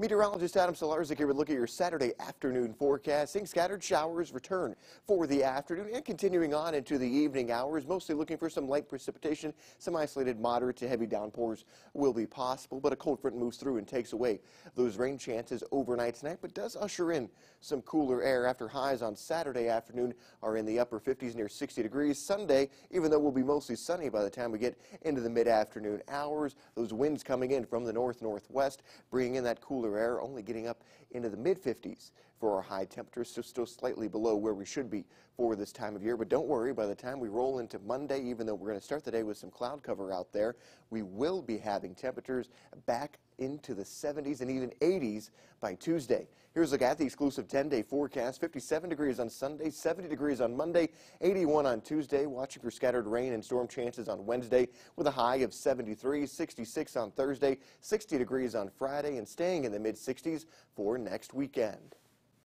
Meteorologist Adam Solarzik here a look at your Saturday afternoon forecasting. Scattered showers return for the afternoon and continuing on into the evening hours. Mostly looking for some light precipitation. Some isolated moderate to heavy downpours will be possible, but a cold front moves through and takes away those rain chances overnight tonight, but does usher in some cooler air after highs on Saturday afternoon are in the upper 50s near 60 degrees. Sunday, even though we'll be mostly sunny by the time we get into the mid-afternoon hours, those winds coming in from the north-northwest, bringing in that cooler cooler air, only getting up into the mid 50s for our high temperatures, so still slightly below where we should be for this time of year. But don't worry, by the time we roll into Monday, even though we're going to start the day with some cloud cover out there, we will be having temperatures back into the 70s and even 80s by Tuesday. Here's a look at the exclusive 10-day forecast. 57 degrees on Sunday, 70 degrees on Monday, 81 on Tuesday. Watching for scattered rain and storm chances on Wednesday with a high of 73, 66 on Thursday, 60 degrees on Friday, and staying in the mid-60s for next weekend.